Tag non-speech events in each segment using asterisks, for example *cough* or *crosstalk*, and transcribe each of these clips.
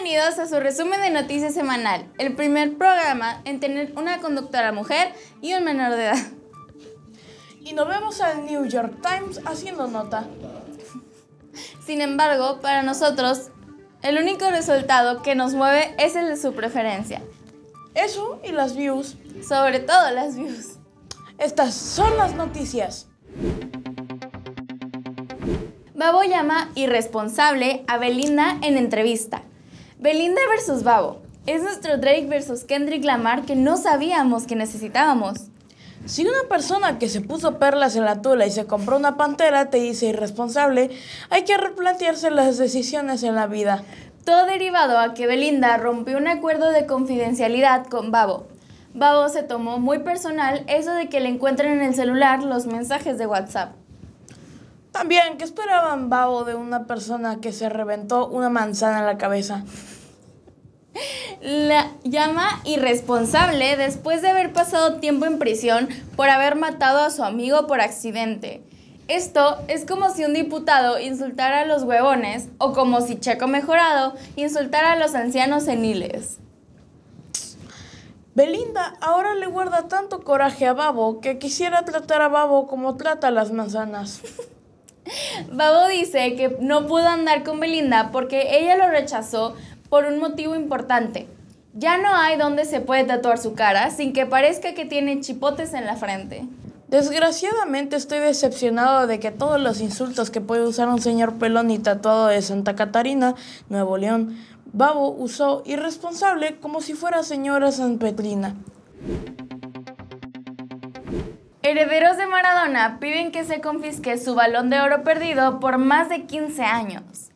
Bienvenidos a su resumen de noticias semanal, el primer programa en tener una conductora mujer y un menor de edad. Y nos vemos al New York Times haciendo nota. Sin embargo, para nosotros, el único resultado que nos mueve es el de su preferencia. Eso y las views. Sobre todo las views. Estas son las noticias. Babo llama irresponsable a Belinda en entrevista. Belinda versus Babo. Es nuestro Drake versus Kendrick Lamar que no sabíamos que necesitábamos. Si una persona que se puso perlas en la tula y se compró una pantera te dice irresponsable, hay que replantearse las decisiones en la vida. Todo derivado a que Belinda rompió un acuerdo de confidencialidad con Babo. Babo se tomó muy personal eso de que le encuentren en el celular los mensajes de WhatsApp. También, ¿qué esperaban Babo de una persona que se reventó una manzana en la cabeza? La llama irresponsable después de haber pasado tiempo en prisión por haber matado a su amigo por accidente. Esto es como si un diputado insultara a los huevones o como si Checo Mejorado insultara a los ancianos seniles. Belinda ahora le guarda tanto coraje a Babo que quisiera tratar a Babo como trata a las manzanas. *laughs* Babo dice que no pudo andar con Belinda porque ella lo rechazó por un motivo importante. Ya no hay donde se puede tatuar su cara sin que parezca que tiene chipotes en la frente. Desgraciadamente estoy decepcionado de que todos los insultos que puede usar un señor pelón y tatuado de Santa Catarina, Nuevo León, Babo usó irresponsable como si fuera señora San Petrina. Herederos de Maradona piden que se confisque su balón de oro perdido por más de 15 años.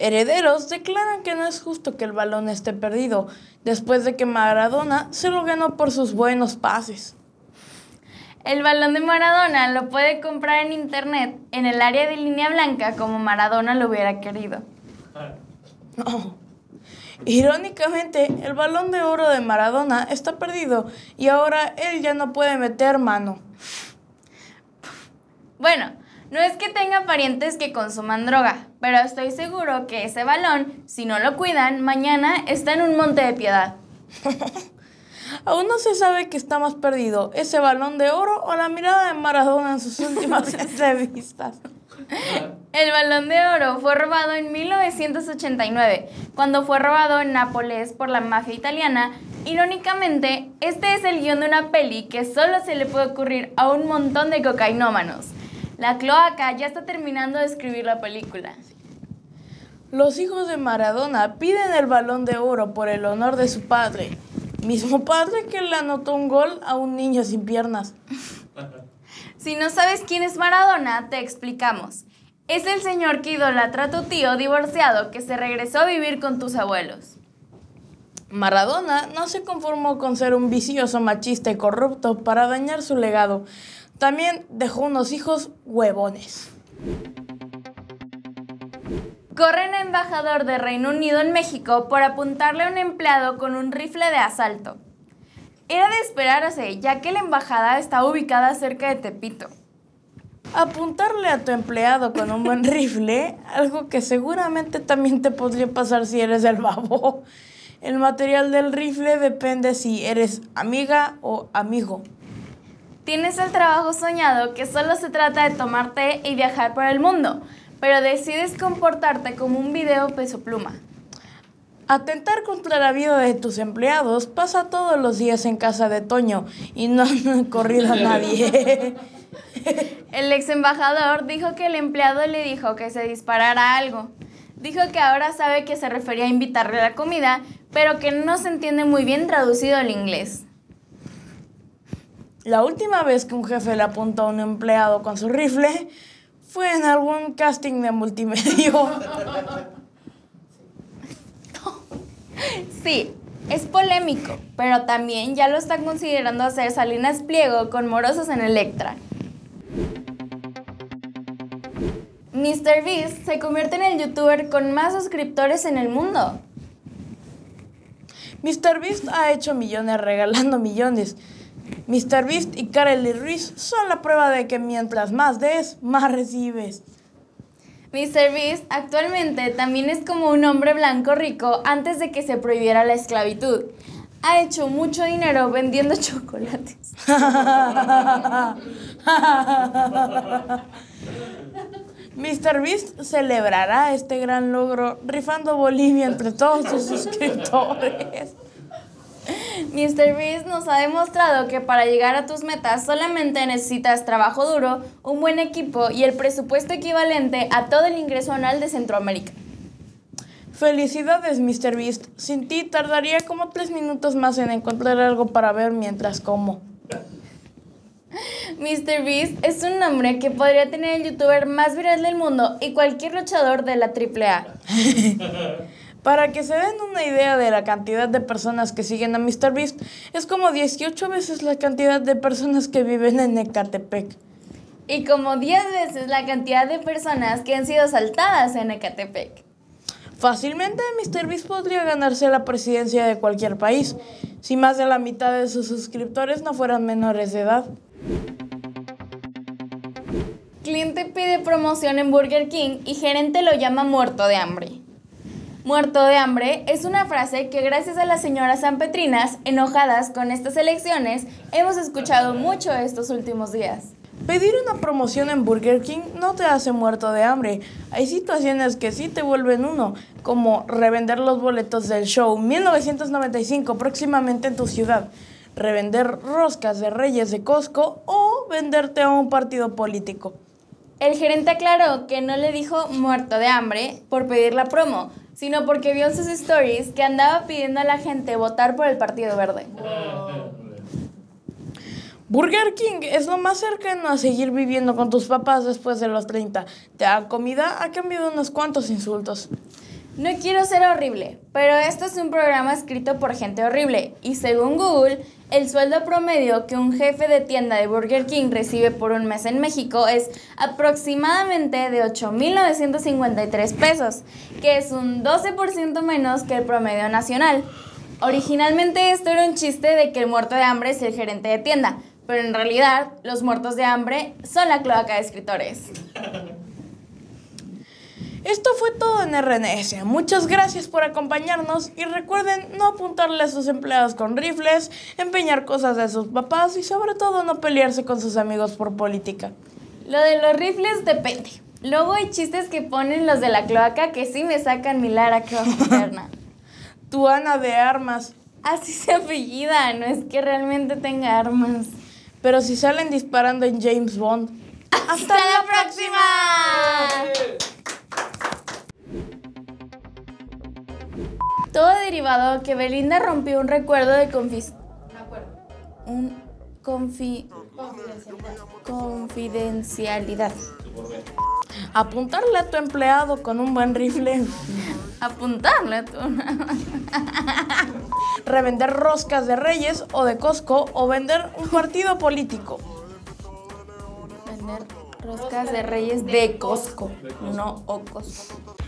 Herederos declaran que no es justo que el balón esté perdido, después de que Maradona se lo ganó por sus buenos pases. El balón de Maradona lo puede comprar en internet en el área de línea blanca como Maradona lo hubiera querido. No. Irónicamente, el balón de oro de Maradona está perdido y ahora él ya no puede meter mano. Bueno, no es que tenga parientes que consuman droga, pero estoy seguro que ese balón, si no lo cuidan, mañana está en un monte de piedad. *laughs* Aún no se sabe qué está más perdido, ese balón de oro o la mirada de Maradona en sus últimas *laughs* entrevistas. El balón de oro fue robado en 1989, cuando fue robado en Nápoles por la mafia italiana. Irónicamente, este es el guion de una peli que solo se le puede ocurrir a un montón de cocainómanos. La cloaca ya está terminando de escribir la película. Los hijos de Maradona piden el balón de oro por el honor de su padre, mismo padre que le anotó un gol a un niño sin piernas. Si no sabes quién es Maradona, te explicamos. Es el señor que idolatra a tu tío divorciado que se regresó a vivir con tus abuelos. Maradona no se conformó con ser un vicioso machista y corrupto para dañar su legado. También dejó unos hijos huevones. Corren a embajador de Reino Unido en México por apuntarle a un empleado con un rifle de asalto. Era de esperarse, ya que la embajada está ubicada cerca de Tepito. Apuntarle a tu empleado con un buen *laughs* rifle, algo que seguramente también te podría pasar si eres el babo. El material del rifle depende si eres amiga o amigo. Tienes el trabajo soñado que solo se trata de tomarte y viajar por el mundo, pero decides comportarte como un video peso pluma. Atentar contra la vida de tus empleados pasa todos los días en casa de Toño y no *laughs* han corrido a nadie. *laughs* El ex embajador dijo que el empleado le dijo que se disparara algo. Dijo que ahora sabe que se refería a invitarle a la comida, pero que no se entiende muy bien traducido al inglés. La última vez que un jefe le apuntó a un empleado con su rifle fue en algún casting de multimedia. Sí, es polémico, pero también ya lo están considerando hacer Salinas Pliego con Morosos en Electra. MrBeast se convierte en el youtuber con más suscriptores en el mundo. MrBeast ha hecho millones regalando millones. MrBeast y Karely Ruiz son la prueba de que mientras más des, más recibes. Mr. Beast actualmente también es como un hombre blanco rico antes de que se prohibiera la esclavitud. Ha hecho mucho dinero vendiendo *laughs* chocolates. *laughs* Mr. Beast celebrará este gran logro rifando Bolivia entre todos sus *laughs* suscriptores. Mr. Beast nos ha demostrado que para llegar a tus metas solamente necesitas trabajo duro, un buen equipo y el presupuesto equivalente a todo el ingreso anual de Centroamérica. Felicidades, Mr. Beast. Sin ti tardaría como tres minutos más en encontrar algo para ver mientras como. *laughs* Mr. Beast es un nombre que podría tener el youtuber más viral del mundo y cualquier luchador de la AAA. *laughs* Para que se den una idea de la cantidad de personas que siguen a Mr. Beast, es como 18 veces la cantidad de personas que viven en Ecatepec. Y como 10 veces la cantidad de personas que han sido asaltadas en Ecatepec. Fácilmente Mr. Beast podría ganarse la presidencia de cualquier país, si más de la mitad de sus suscriptores no fueran menores de edad. Cliente pide promoción en Burger King y gerente lo llama muerto de hambre. Muerto de hambre es una frase que gracias a las señoras sanpetrinas enojadas con estas elecciones hemos escuchado mucho estos últimos días. Pedir una promoción en Burger King no te hace muerto de hambre. Hay situaciones que sí te vuelven uno, como revender los boletos del show 1995 próximamente en tu ciudad, revender roscas de Reyes de Costco o venderte a un partido político. El gerente aclaró que no le dijo muerto de hambre por pedir la promo, sino porque vio en sus stories que andaba pidiendo a la gente votar por el Partido Verde. Burger King es lo más cercano a seguir viviendo con tus papás después de los 30. Te da comida a cambio de unos cuantos insultos. No quiero ser horrible, pero esto es un programa escrito por gente horrible y según Google, el sueldo promedio que un jefe de tienda de Burger King recibe por un mes en México es aproximadamente de 8.953 pesos, que es un 12% menos que el promedio nacional. Originalmente esto era un chiste de que el muerto de hambre es el gerente de tienda, pero en realidad los muertos de hambre son la cloaca de escritores. Esto fue todo en RNS. Muchas gracias por acompañarnos y recuerden no apuntarle a sus empleados con rifles, empeñar cosas de sus papás y sobre todo no pelearse con sus amigos por política. Lo de los rifles depende. Luego hay chistes que ponen los de la cloaca que sí me sacan mi Lara *laughs* interna. tu Ana de armas. Así se apellida, no es que realmente tenga armas. Pero si salen disparando en James Bond. ¡Hasta, la, próxima! Todo derivado que Belinda rompió un recuerdo de confis... Un confi... Confidencialidad. Apuntarle a tu empleado con un buen rifle. Apuntarle a tu... *laughs* Revender roscas de Reyes o de Costco o vender un partido político. Vender roscas de Reyes de Costco, no o Costco.